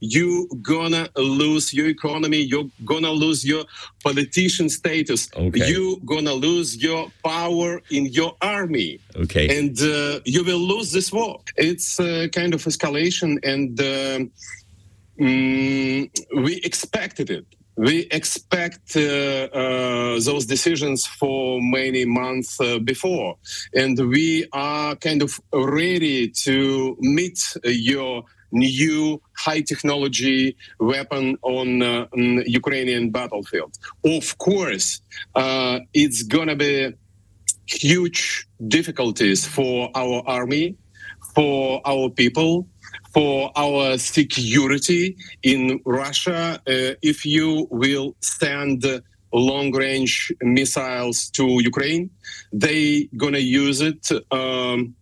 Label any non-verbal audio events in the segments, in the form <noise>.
you gonna lose your economy you're gonna lose your politician status Okay. you gonna lose your power in your army Okay. and uh, you will lose this war it's a kind of escalation and um mm, we expected it we expect uh, uh, those decisions for many months uh, before and we are kind of ready to meet your new high technology weapon on, uh, on Ukrainian battlefield. Of course, uh, it's gonna be huge difficulties for our army, for our people, for our security in Russia uh, if you will send long range missiles to Ukraine. They gonna use it. Um,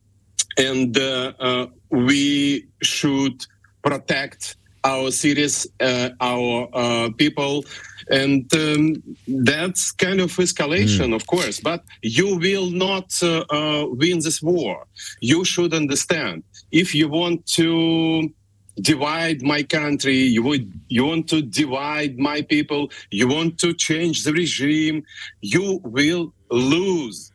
and uh, uh, we should protect our cities, uh, our uh, people, and um, that's kind of escalation, of course. But you will not uh, uh, win this war. You should understand if you want to divide my country you would you want to divide my people you want to change the regime you will lose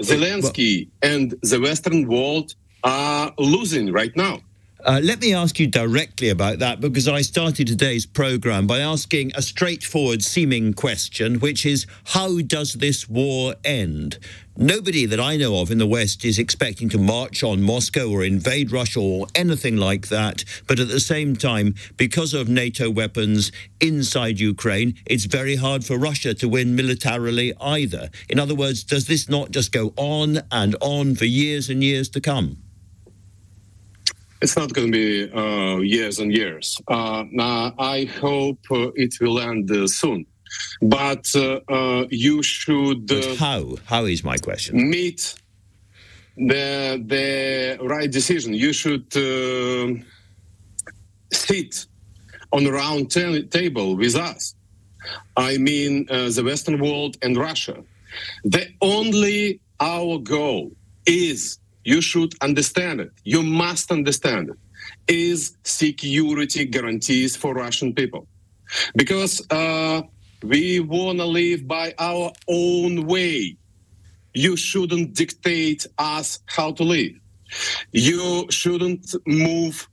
zelensky and the western world are losing right now Uh, let me ask you directly about that because I started today's program by asking a straightforward seeming question, which is how does this war end? Nobody that I know of in the West is expecting to march on Moscow or invade Russia or anything like that. But at the same time, because of NATO weapons inside Ukraine, it's very hard for Russia to win militarily either. In other words, does this not just go on and on for years and years to come? It's not going to be uh, years and years. Uh, I hope uh, it will end uh, soon. But uh, uh, you should But uh, how? How is my question? meet the the right decision. You should uh, sit on a round ta- table with us. I mean, uh, the Western world and Russia. The only our goal is you should understand it. You must understand it. Is security guarantees for Russian people because uh, we want to live by our own way. You shouldn't dictate us how to live. You shouldn't move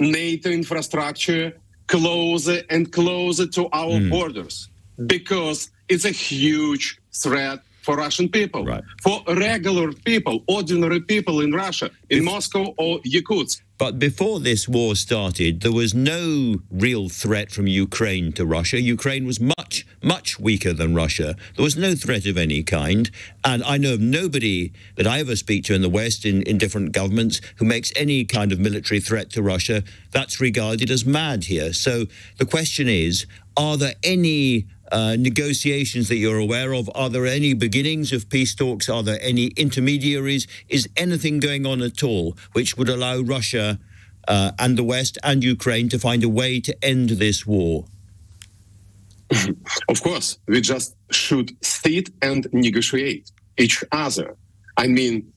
NATO infrastructure closer and closer to our borders because it's a huge threat for Russian people, Right. for regular people, ordinary people in Russia, in Moscow or Yakutsk. But before this war started, there was no real threat from Ukraine to Russia. Ukraine was much, much weaker than Russia. There was no threat of any kind. And I know of nobody that I ever speak to in the West, in, in different governments, who makes any kind of military threat to Russia. That's regarded as mad here. So the question is are there any uh, negotiations that you're aware of? Are there any beginnings of peace talks? Are there any intermediaries? Is anything going on at all which would allow Russia uh, and the West and Ukraine to find a way to end this war? <laughs> Of course, we just should sit and negotiate each other. I mean,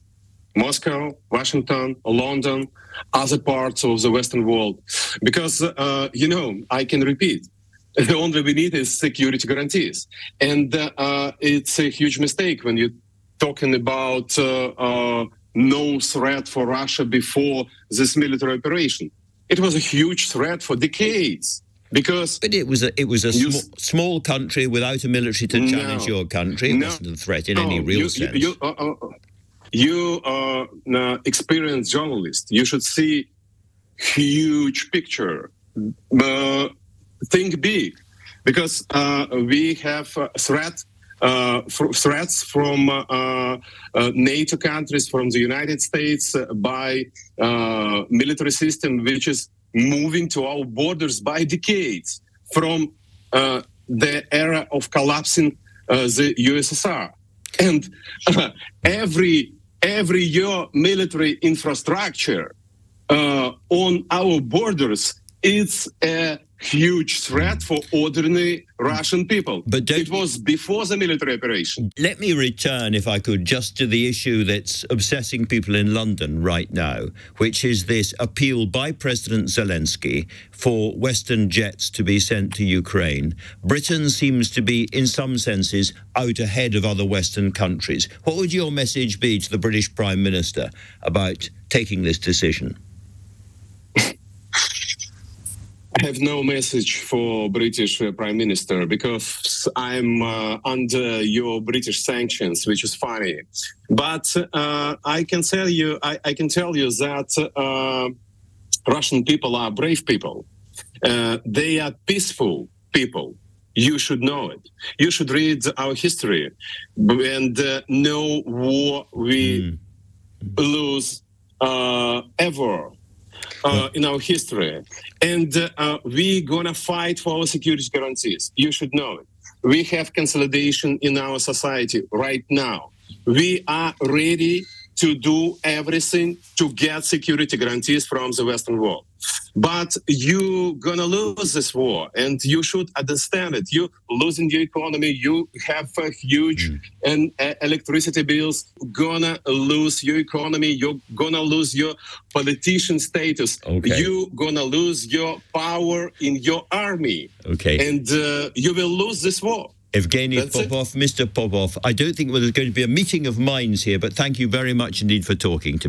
Moscow, Washington, London, other parts of the Western world. Because, uh, you know, I can repeat, <laughs> the only we need is security guarantees. And uh, uh, it's a huge mistake when you're talking about uh, uh, no threat for Russia before this military operation. It was a huge threat for decades because But it was a it was a sm- small country without a military to No. challenge your country. It No. wasn't a threat in any real you, sense. You, you, uh, uh, you are an experienced journalist. You should see huge picture. Uh, think big, because uh, we have uh, threat. Uh, threats from uh, uh, NATO countries, from the United States, uh, by uh, military system which is moving to our borders by decades from the era of collapsing the USSR and <laughs> every every year military infrastructure on our borders is a huge threat for ordinary Russian people. But don't- it was before the military operation. Let me return, if I could, just to the issue that's obsessing people in London right now, which is this appeal by President Zelensky for Western jets to be sent to Ukraine. Britain seems to be, in some senses, out ahead of other Western countries. What would your message be to the British Prime Minister about taking this decision? I have no message for British uh, Prime Minister because I'm uh, under your British sanctions, which is funny. But uh, I can tell you, I, I can tell you that uh, Russian people are brave people. Uh, they are peaceful people. You should no it. You should read our history and uh, know war we lose uh, ever uh, in our history. And uh, we're going to fight for our security guarantees. You should know it. We have consolidation in our society right now. We are ready to do everything to get security guarantees from the Western world. But you're gonna lose this war, and you should understand it. You losing your economy. You have a huge and uh, electricity bills. Gonna lose your economy. You're gonna lose your politician status. Okay. You gonna lose your power in your army, Okay. and uh, you will lose this war. Evgeny That's it. Popov, Mr. Popov, I don't think there's going to be a meeting of minds here, but thank you very much indeed for talking to me.